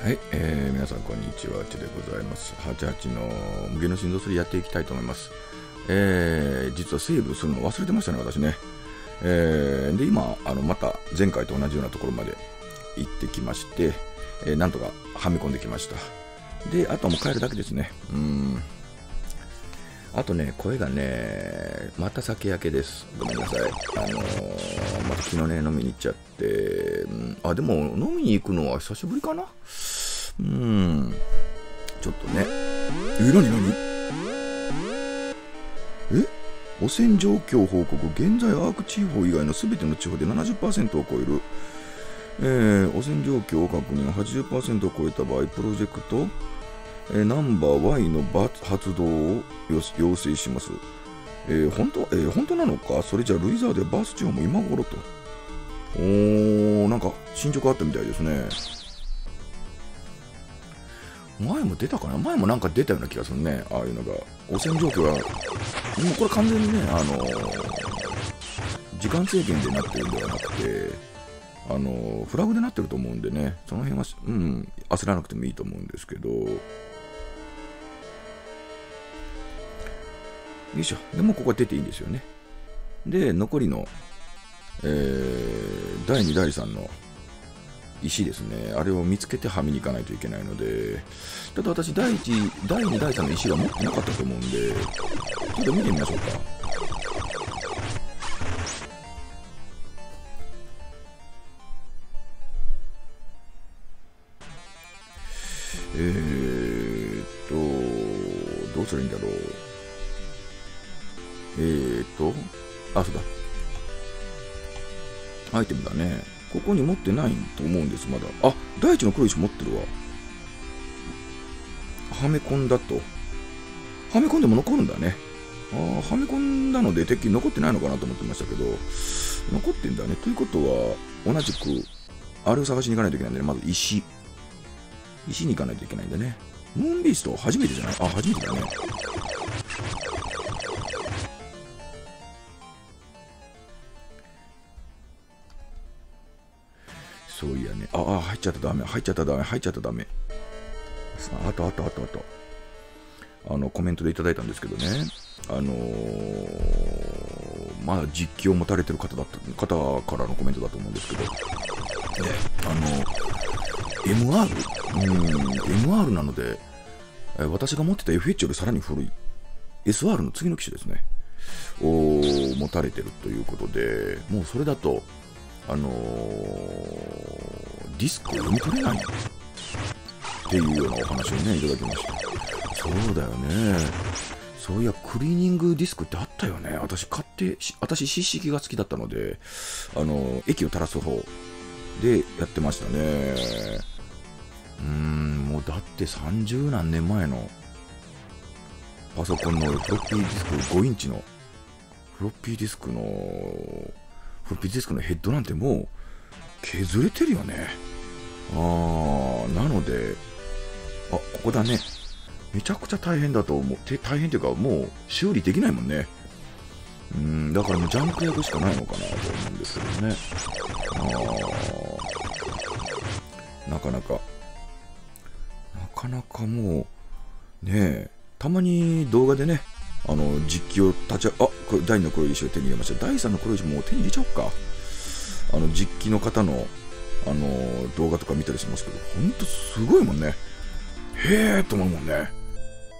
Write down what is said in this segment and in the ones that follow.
はい、えー、皆さんこんにちは、ちでございます。88の無限の心臓すりやっていきたいと思います。えー、実はセーブするの忘れてましたね、私ね。えー、で、今、あの、また前回と同じようなところまで行ってきまして、えー、なんとかはめ込んできました。で、あとはもう帰るだけですね。うん。あとね、声がね、また酒焼けです。ごめんなさい。あのー、また昨日ね、飲みに行っちゃって、うんあ、でも飲みに行くのは久しぶりかな？うん。ちょっとね。え、なになにえ？汚染状況報告。現在、アーク地方以外の全ての地方で70%を超える。えー汚染状況を確認80%を超えた場合、プロジェクト、えナンバー Y の発動を要請します。えー本当、えー本当なのか？それじゃルイザーでバース地方も今頃と。おー、なんか進捗あったみたいですね。前も出たかな？前もなんか出たような気がするね。ああいうのが。汚染状況が、もうこれ完全にね、あのー時間制限でなってるんではなくて、あのーフラグでなってると思うんでね、その辺は、うん、焦らなくてもいいと思うんですけど、よいしょ。でもうここは出ていいんですよね。で、残りの、えー第2、第3の石ですね。あれを見つけてはみに行かないといけないので、ちょっと私、第1、第2、第3の石は持ってなかったと思うんで、ちょっと見てみましょうか。えーっと、どうすればいいんだろう。テムだね。ここに持ってないと思うんです、まだ。あ、第一の黒石持ってるわ。はめ込んだと。はめ込んでも残るんだね。あーはめ込んだので、てっきり残ってないのかなと思ってましたけど、残ってんだね。ということは、同じく、あれを探しに行かないといけないんだね。まず石。石に行かないといけないんだね。ムーンビースト初めてじゃない？あ、初めてだね。ね。あ、あ、入っちゃったダメ。入っちゃったダメ。入っちゃったダメ。さあ、あとあとあとあと。あの、コメントでいただいたんですけどね。あのー、まだ実況を持たれてる方だった、方からのコメントだと思うんですけど。ね、あの、MR? うーん、MR なので、私が持ってた FH よりさらに古い SR の次の機種ですね。を持たれてるということで、もうそれだと、あのーディスクを読み取れないっていうようなお話をね、いただきました。そうだよね。そういや、クリーニングディスクってあったよね。私買って、し私、湿式が好きだったので、あのー、液を垂らす方でやってましたね。うーん、もうだって30何年前のパソコンのフロッピーディスク5インチのフロッピーディスクのフッピーディスクのヘッドなんてもう削れてるよね。あー、なので、あ、ここだね。めちゃくちゃ大変だと思う。て大変というか、もう修理できないもんね。うん、だからもうジャンプ役しかないのかなと思うんですけどね。あーなかなか、なかなかもう、ねえ、たまに動画でね、あの、実況立ちあ、第2の黒石を手に入れました。第3の黒石もう手に入れちゃおうか。あの、実機の方の、あの、動画とか見たりしますけど、ほんとすごいもんね。へえと思うもんね。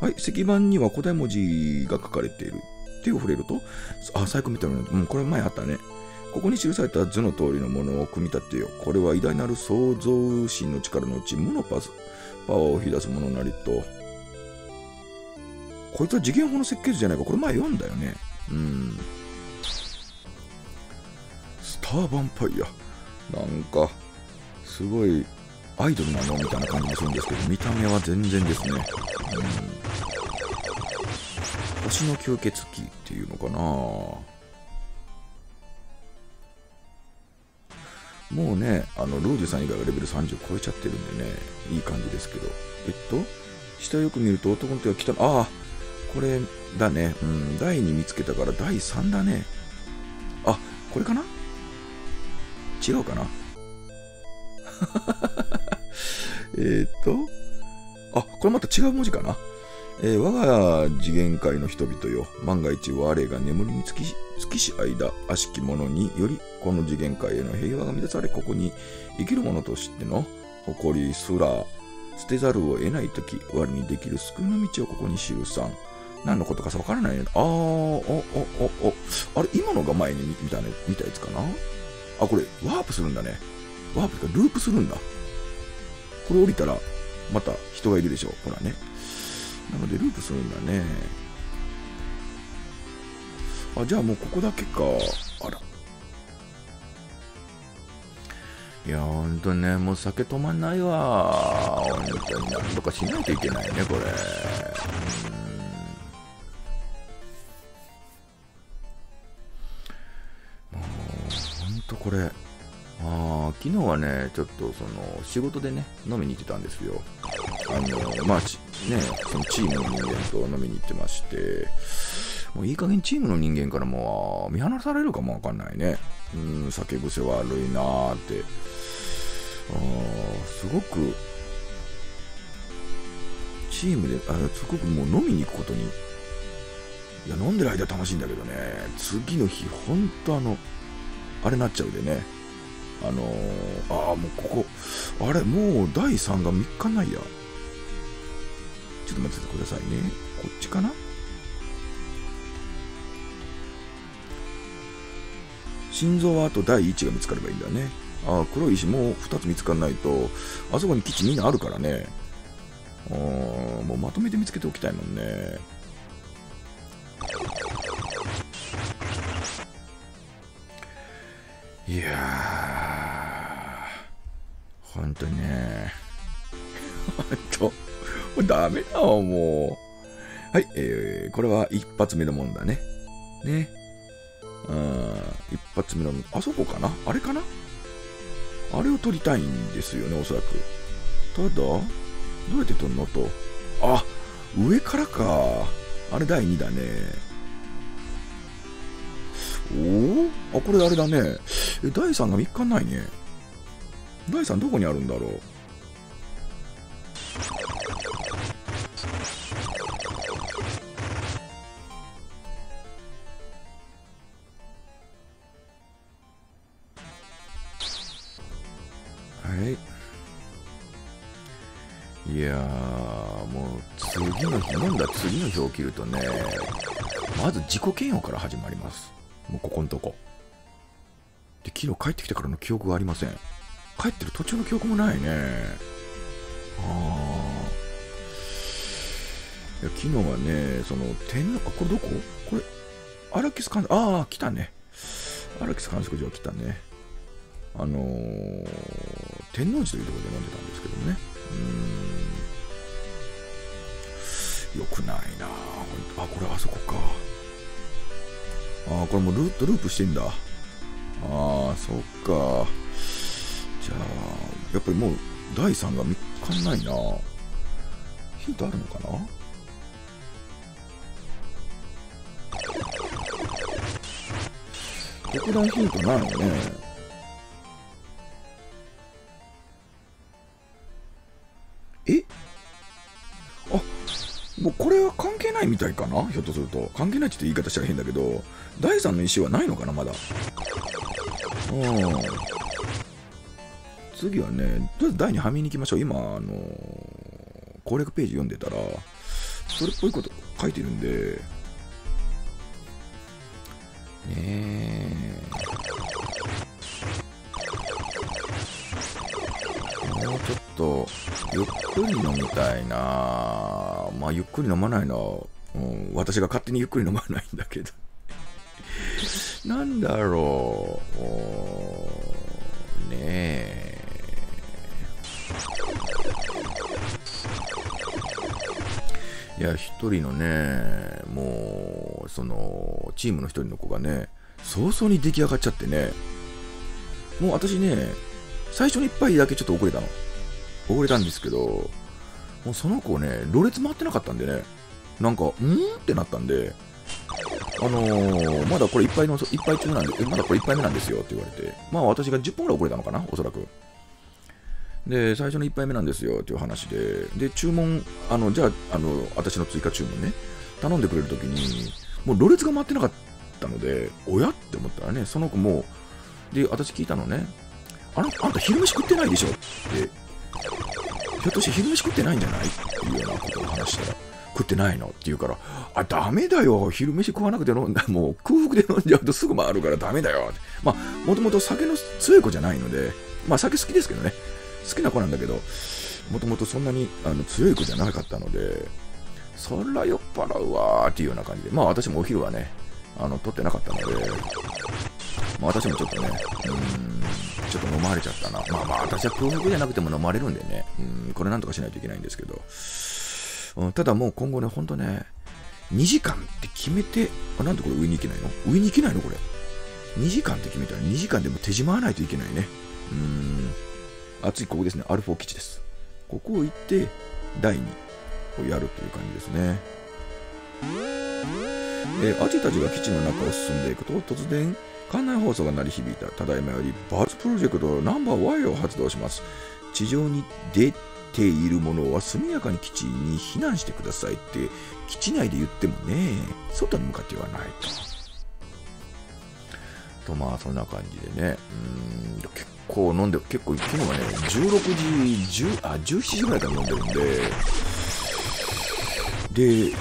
はい、石板には古代文字が書かれている。手を触れると、あ、最高みたいなの、うん、これ前あったね。ここに記された図の通りのものを組み立てよ。これは偉大なる創造心の力のうち、無のパス、パワーを引き出すものなりと。こいつは次元法の設計図じゃないか。これ前読んだよね。うん。スターヴァンパイア。なんか、すごい、アイドルなのみたいな感じがするんですけど、見た目は全然ですね。うん。星の吸血鬼っていうのかなもうね、あの、ロージュさん以外はレベル30超えちゃってるんでね、いい感じですけど。えっと、下よく見ると男の手が来たああ、これだね。うん、第2見つけたから第3だね。あ、これかな？違うかな？えっ、と、あ、これまた違う文字かな？えー我が次元界の人々よ、万が一我が眠りにつきつきし間、悪しき者により、この次元界への平和が乱され、ここに生きる者としての誇りすら捨てざるを得ないとき、我にできる救いの道をここに記さん。何のことかさわからないね。あー、お、お、お、お、あれ、今のが前に見たね、見たやつかな？あ、これ、ワープするんだね。ワープか、ループするんだ。これ降りたら、また人がいるでしょ。ほらね。なので、ループするんだね。あ、じゃあもうここだけか。あら。いや、ほんとね、もう酒止まんないわ。ほんとになんとかしないといけないね、これ。うんこれ。あ昨日はね、ちょっとその仕事でね、飲みに行ってたんですよ。あの、まあ、ね、そのチームの人間と飲みに行ってまして、もういい加減チームの人間からも見放されるかもわかんないね。うん、酒癖悪いなーって。あすごく、チームで、あすごくもう飲みに行くことに、いや、飲んでる間楽しいんだけどね、次の日、ほんとあの、あれなっちゃうでね。あのー、ああ、もうここ、あれ、もう第3が3日ないや。ちょっと待っててくださいね。こっちかな？心臓はあと第1が見つかればいいんだね。ああ、黒い石もう2つ見つかんないと、あそこに基地みんなあるからね。あーもうまとめて見つけておきたいもんね。いやー、ほんとにね。ほんと、ダメだわ、もう。はい、えー、これは一発目のもんだね。ね。うん、一発目の、あそこかな？あれかな？あれを撮りたいんですよね、おそらく。ただ、どうやって撮るのと。あ、上からか。あれ第2だね。おおあ、これあれだね。え、第3が3日ないね。第3どこにあるんだろう？はい。いや、もう次の日、飲んだ次の日起きるとね、まず自己嫌悪から始まります。もうここんとこ。で、昨日帰ってきてからの記憶がありません。帰ってる途中の記憶もないね。あー。いや昨日はね、その、天皇、あ、これどこ？これ、アラキス観測、ああ、来たね。アラキス観測所来たね。あのー、天王寺というところで飲んでたんですけどね。うん。よくないなぁ。ほんとあ、これあそこか。ああ、これもルートループしてんだ。ああ、そっか。じゃあ、やっぱりもう第3が3日ないな。ヒントあるのかな？特段ヒントないよね。ないみたいかな？ひょっとすると。関係ないって言い方したら変だけど、第3の石はないのかな？まだ。うん。次はね、とりあえず第2はみに行きましょう。今、あのー攻略ページ読んでたら、それっぽいこと書いてるんで、ねえ。ちょっと、ゆっくり飲みたいなまあ、ゆっくり飲まないなうん、私が勝手にゆっくり飲まないんだけど。なんだろう。ねえ。いや、一人のね、もう、その、チームの一人の子がね、早々に出来上がっちゃってね、もう私ね、最初に一杯だけちょっと遅れたの。遅れたんですけど、もうその子ね、ろれつ回ってなかったんでね、なんか、んーってなったんで、あのー、まだこれ一杯の、一杯中なんで、えまだこれ一杯目なんですよって言われて、まあ私が10分ぐらい遅れたのかな、おそらく。で、最初の1杯目なんですよっていう話で、で、注文、あの、じゃあ、あの、私の追加注文ね、頼んでくれるときに、もうろれつが回ってなかったので、おや？って思ったらね、その子も、で、私聞いたのね、あのあんた昼飯食ってないでしょ？って、ひょっとして昼飯食ってないんじゃない？っていうようなことを話したら、食ってないの？って言うから、あ、ダメだよ。昼飯食わなくて飲んだ、もう空腹で飲んじゃうとすぐ回るからダメだよ。まあ、もともと酒の強い子じゃないので、まあ酒好きですけどね。好きな子なんだけど、もともとそんなにあの強い子じゃなかったので、そら酔っ払うわーっていうような感じで、まあ私もお昼はね、あの、取ってなかったので、まあ私もちょっとね、うん、ちょっと飲まれちゃったな。まあまあ私は空腹じゃなくても飲まれるんでね、うん、これなんとかしないといけないんですけど、うん、ただもう今後ね、ほんとね、2時間って決めて、あ、なんでこれ上に行けないの？上に行けないのこれ。2時間って決めたら2時間でも手締まわないといけないね。うん。あ、次ここですね。アルフォー基地です。ここを行って、第2をやるという感じですね。えー、アジたちが基地の中を進んでいくと、突然、館内放送が鳴り響いた。ただいまより、バーツプロジェクトナンバー Y を発動します。地上に出ているものは速やかに基地に避難してくださいって、基地内で言ってもね、外に向かって言わないと。と、まあ、そんな感じでね、うん、結構飲んで、結構昨日はね、16時、10あ、17時ぐらいから飲んでるんで、で、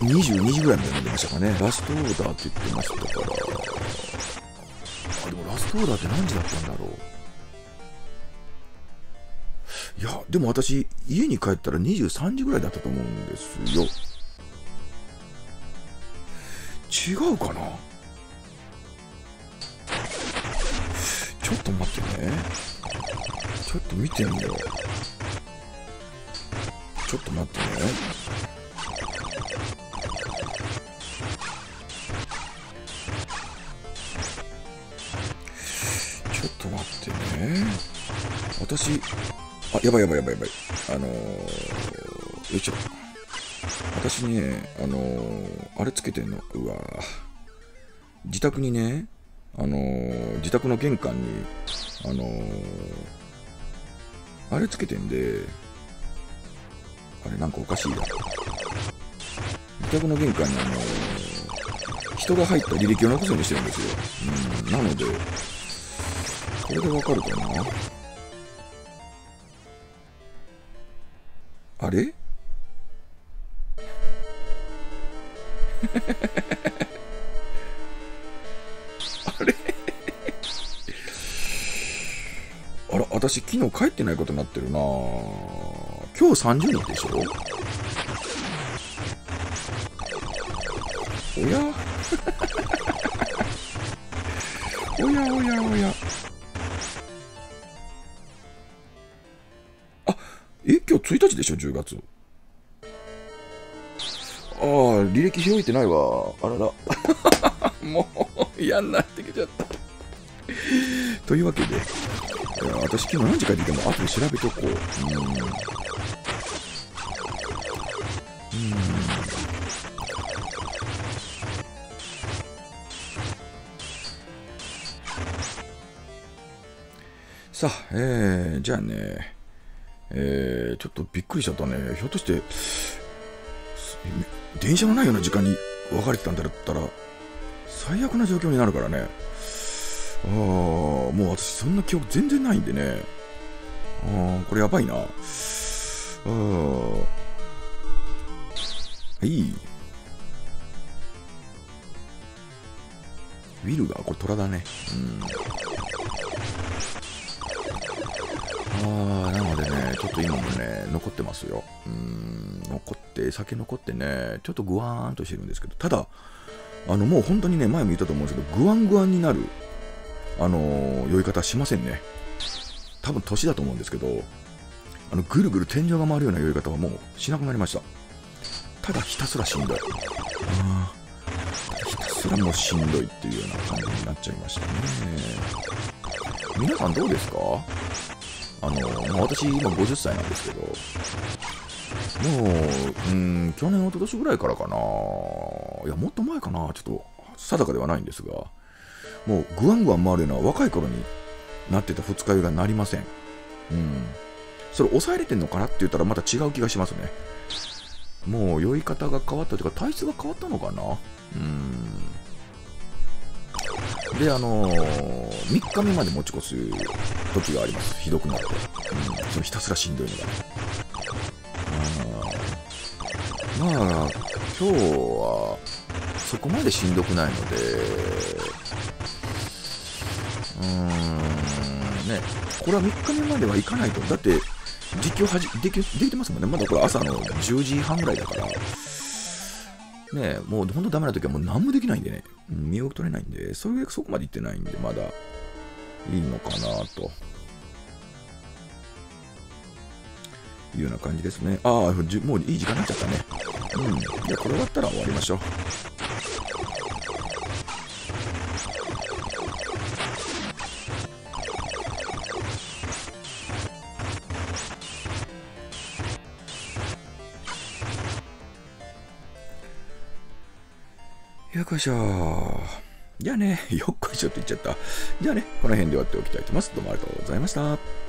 22時ぐらいまで飲んでましたかね。ラストオーダーって言ってましたから、あ、でもラストオーダーって何時だったんだろう。いや、でも私、家に帰ったら23時ぐらいだったと思うんですよ。違うかな？ちょっと待ってね。ちょっと見てみよう。ちょっと待ってね。ってね。私、あ、やばいやばいやばいやばい。あのー、よいしょ。私ね、あのー、あれつけてんの。うわ自宅にね、あのー、自宅の玄関に、あのあれつけてんで、あれなんかおかしいや。自宅の玄関にあの人が入った履歴を残すようにしてるんですよ。うん、なので、これでわかるかな？あれ？あれ？あら、私昨日帰ってないことになってるな。今日30日でしょ？おや？おやおやおや。今日1日でしょ、10月。ああ、履歴開いてないわ。あらら。もう、嫌になってきちゃった。というわけで、私昨日何時帰ってきても後で調べておこう。うん。うん。さあ、えー、じゃあね、えー、ちょっとびっくりしちゃったね。ひょっとして、電車のないような時間に別れてたんだったら、最悪な状況になるからね。ああ、もう私そんな記憶全然ないんでね。ああ、これやばいな。ああ。はい。ウィルが、これ虎だね。うん。ああ、と今もね、残ってますよ。うん、残って、酒残ってね、ちょっとグワーンとしてるんですけど、ただ、あの、もう本当にね、前も言ったと思うんですけど、グワングワンになる、あのー、酔い方しませんね。多分年だと思うんですけど、あの、ぐるぐる天井が回るような酔い方はもうしなくなりました。ただひたすらしんどい。あひたすらもうしんどいっていうような感じになっちゃいましたね。皆さんどうですか？あの、まあ、私今50歳なんですけど、もう、うん、去年、一昨年ぐらいからかな。いや、もっと前かな。ちょっと、定かではないんですが、もう、ぐわんぐわん回るような若い頃になってた二日酔いがなりません。うん。それ抑えれてんのかなって言ったらまた違う気がしますね。もう酔い方が変わったというか体質が変わったのかなうん。で、あのー、3日目まで持ち越す時があります。ひどくなって。うん、そのひたすらしんどいのが。あまあ、今日はそこまでしんどくないので、うーん、ね、これは3日目まではいかないと。だって、実況はじできできてますもんね。まだこれ朝の10時半ぐらいだから。ねもう本当ダメな時はもう何もできないんでね。うん身動き取れないんで、それそこまでいってないんで、まだいいのかなと。いうような感じですね。ああ、もういい時間になっちゃったね。うん。じゃあこれ終わったら終わりましょう。こいしょ。じゃあね、よっこいしょって言っちゃった。じゃあね、この辺で終わっておきたいと思います。どうもありがとうございました。